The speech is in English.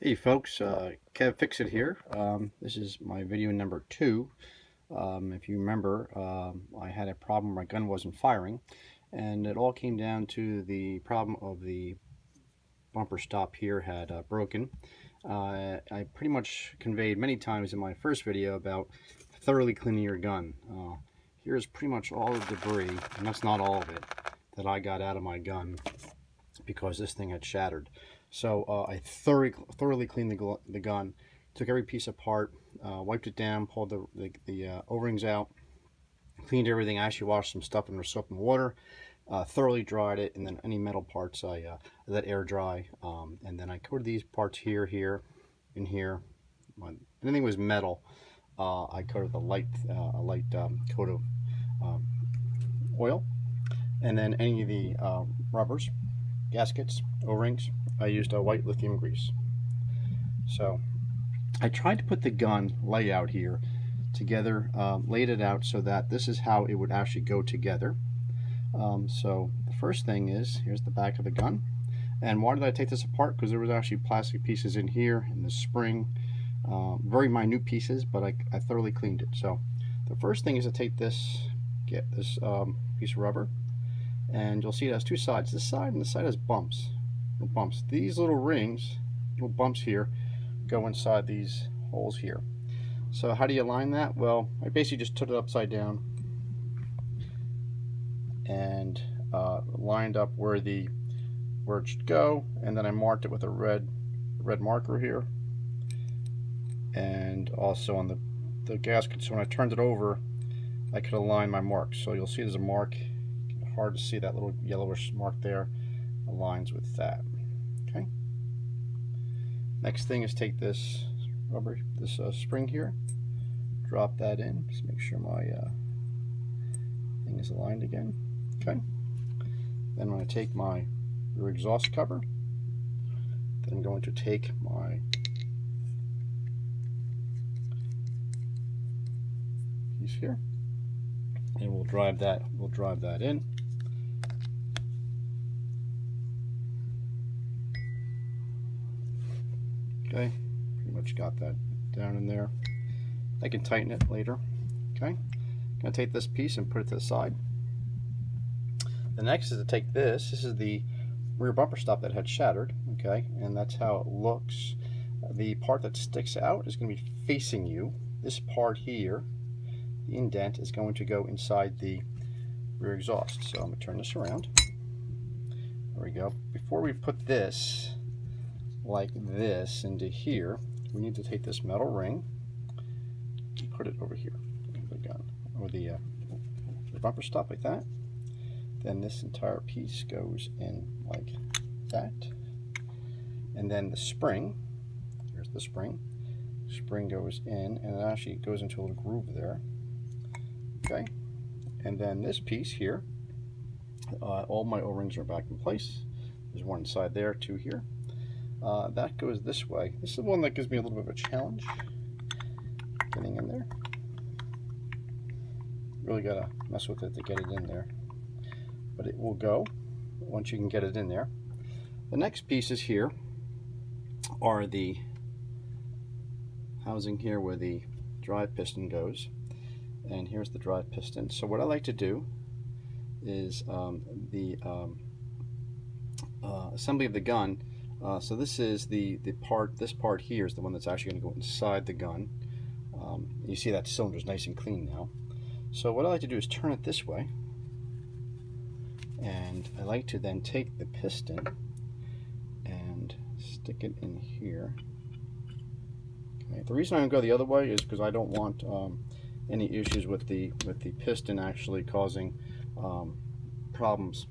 Hey folks, uh, Kev Fixit here. Um, this is my video number two. Um, if you remember, um, I had a problem my gun wasn't firing and it all came down to the problem of the bumper stop here had uh, broken. Uh, I pretty much conveyed many times in my first video about thoroughly cleaning your gun. Uh, here's pretty much all the debris, and that's not all of it, that I got out of my gun because this thing had shattered. So uh, I thoroughly, thoroughly cleaned the, the gun, took every piece apart, uh, wiped it down, pulled the, the, the uh, O-rings out, cleaned everything. I actually washed some stuff in soap and water, uh, thoroughly dried it, and then any metal parts I uh, let air dry. Um, and then I coated these parts here, here, and here. When anything was metal, uh, I coated the light, a light um, coat of um, oil. And then any of the rubbers, gaskets, O-rings, I used a white lithium grease. So I tried to put the gun layout here together, um, laid it out so that this is how it would actually go together. Um, so the first thing is, here's the back of the gun. And why did I take this apart? Because there was actually plastic pieces in here, in the spring, um, very minute pieces, but I, I, thoroughly cleaned it. So the first thing is to take this, get this um, piece of rubber, and you'll see it has two sides. This side and the side has bumps little bumps. These little rings, little bumps here, go inside these holes here. So how do you align that? Well, I basically just took it upside down and uh, lined up where the where it should go, and then I marked it with a red red marker here, and also on the the gasket. So when I turned it over, I could align my marks. So you'll see there's a mark. Hard to see that little yellowish mark there aligns with that. Okay. Next thing is take this rubber, this uh, spring here, drop that in, just make sure my uh, thing is aligned again. Okay. Then I'm going to take my rear exhaust cover. Then I'm going to take my piece here, and we'll drive that. We'll drive that in. Okay, pretty much got that down in there. I can tighten it later. Okay, gonna take this piece and put it to the side. The next is to take this. This is the rear bumper stop that had shattered. Okay, and that's how it looks. The part that sticks out is to be facing you. This part here, the indent, is going to go inside the rear exhaust. So I'm to turn this around. There we go. Before we put this like this into here, we need to take this metal ring and put it over here, the gun, or the, uh, the bumper stop like that. Then this entire piece goes in like that. And then the spring, here's the spring, spring goes in and it actually goes into a little groove there. Okay, and then this piece here, uh, all my O-rings are back in place. There's one side there, two here. Uh, that goes this way. This is the one that gives me a little bit of a challenge. Getting in there. Really gotta mess with it to get it in there. But it will go once you can get it in there. The next pieces here are the housing here where the drive piston goes. And here's the drive piston. So what I like to do is um, the um, uh, assembly of the gun uh, so this is the, the part, this part here is the one that's actually going to go inside the gun. Um, you see that cylinder is nice and clean now. So what I like to do is turn it this way. And I like to then take the piston and stick it in here. Okay. The reason I don't go the other way is because I don't want um, any issues with the with the piston actually causing um, problems